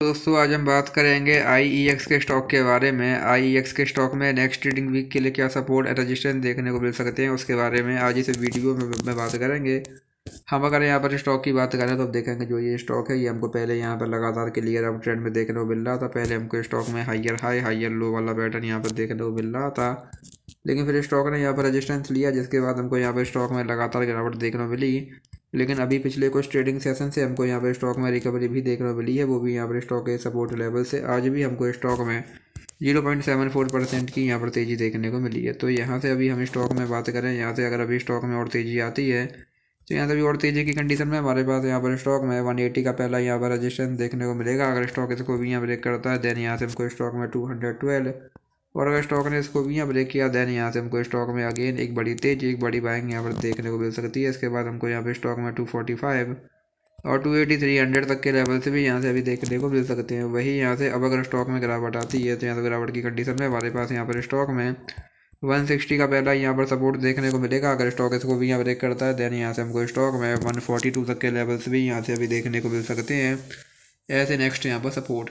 दोस्तों, आज हम बात करेंगे एक्स के स्टॉक के बारे में। एक्स के स्टॉक में नेक्स्ट ट्रेडिंग वीक के लिए क्या सपोर्ट रजिस्ट्रेशन देखने को मिल सकते हैं, उसके बारे में आज इस वीडियो में में बात करेंगे। हम अगर यहाँ पर स्टॉक की बात करें तो अब देखेंगे जो ये स्टॉक है, ये हमको पहले यहाँ पर लगातार क्लियर अप ट्रेंड में देखने को मिल रहा था। पहले हमको स्टॉक में हाइयर हाई हाइयर लो वाला पैटर्न यहाँ पर देखने को मिल रहा था। लेकिन फिर स्टॉक ने यहाँ पर रजिस्टेंस लिया, जिसके बाद हमको यहाँ पर स्टॉक में लगातार गिरावट देखने को मिली। लेकिन अभी पिछले कुछ ट्रेडिंग सेशन से हमको यहाँ पर स्टॉक में रिकवरी भी देखने को मिली है, वो भी यहाँ पर स्टॉक के सपोर्ट लेवल से। आज भी हमको स्टॉक में zero point seven four percent की यहाँ पर तेज़ी देखने को मिली है। तो यहाँ से अभी हम स्टॉक में बात करें, यहाँ से अगर अभी स्टॉक में और तेज़ी आती है तो यहाँ से भी और तेज़ी की कंडीशन में हमारे पास यहाँ पर स्टॉक में वन एटी का पहला यहाँ पर रजिस्ट्रेशन देखने को मिलेगा। अगर स्टॉक इसको भी यहाँ ब्रेक करता है देन यहाँ से हमको स्टॉक में टू हंड्रेड ट्वेल्व और अगर स्टॉक ने इसको भी यहाँ ब्रेक किया देन यहाँ से हमको स्टॉक में अगेन एक बड़ी तेज, एक बड़ी बाइंग यहाँ पर देखने को मिल सकती है। इसके बाद हमको यहाँ पे स्टॉक में टू फोर्टी फाइव और टू एटी थ्री हंड्रेड तक के लेवल से भी यहाँ से अभी देखने को मिल सकते हैं। वही यहाँ से अब अगर स्टॉक में गिरावट आती है तो यहाँ से गिरावट की कंडीशन में हमारे पास यहाँ पर स्टॉक में वन सिक्सटी का पहला यहाँ पर सपोर्ट देखने को मिलेगा। अगर स्टॉक इसको भी यहाँ ब्रेक करता है देन यहाँ से हमको स्टॉक में वन फोर्टी टू तक के लेवल से भी यहाँ से अभी देखने को मिल सकते हैं। ऐसे नेक्स्ट यहाँ पर सपोर्ट